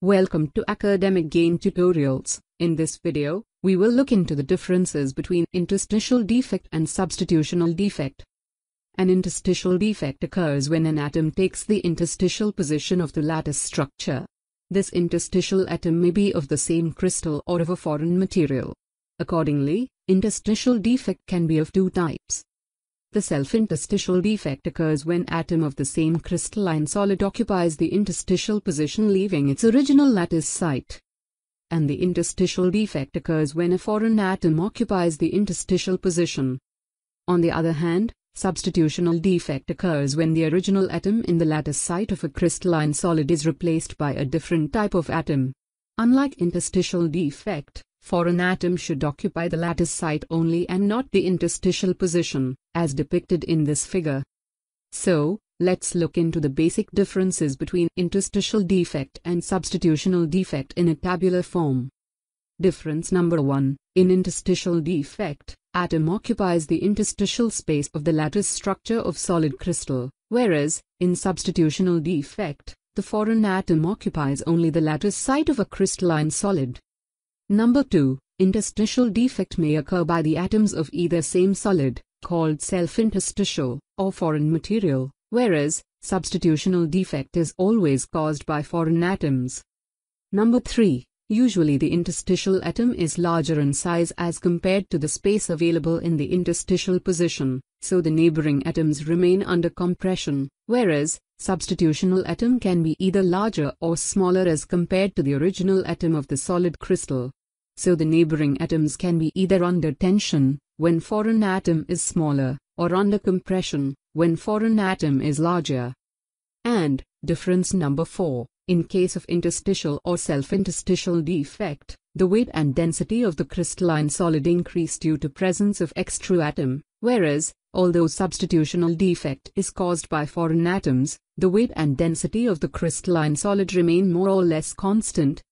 Welcome to Academic Gain Tutorials. In this video, we will look into the differences between interstitial defect and substitutional defect. An interstitial defect occurs when an atom takes the interstitial position of the lattice structure. This interstitial atom may be of the same crystal or of a foreign material. Accordingly, interstitial defect can be of two types. The self-interstitial defect occurs when atom of the same crystalline solid occupies the interstitial position leaving its original lattice site. And the interstitial defect occurs when a foreign atom occupies the interstitial position. On the other hand, substitutional defect occurs when the original atom in the lattice site of a crystalline solid is replaced by a different type of atom. Unlike interstitial defect, foreign atom should occupy the lattice site only and not the interstitial position, as depicted in this figure. So, let's look into the basic differences between interstitial defect and substitutional defect in a tabular form. Difference number 1. In interstitial defect, atom occupies the interstitial space of the lattice structure of solid crystal, whereas, in substitutional defect, the foreign atom occupies only the lattice site of a crystalline solid. Number 2. Interstitial defect may occur by the atoms of either same solid, called self-interstitial, or foreign material, whereas, substitutional defect is always caused by foreign atoms. Number 3. Usually the interstitial atom is larger in size as compared to the space available in the interstitial position, so the neighboring atoms remain under compression, whereas, substitutional atom can be either larger or smaller as compared to the original atom of the solid crystal so the neighboring atoms can be either under tension, when foreign atom is smaller, or under compression, when foreign atom is larger. And, difference number 4, in case of interstitial or self-interstitial defect, the weight and density of the crystalline solid increase due to presence of extra atom, whereas, although substitutional defect is caused by foreign atoms, the weight and density of the crystalline solid remain more or less constant,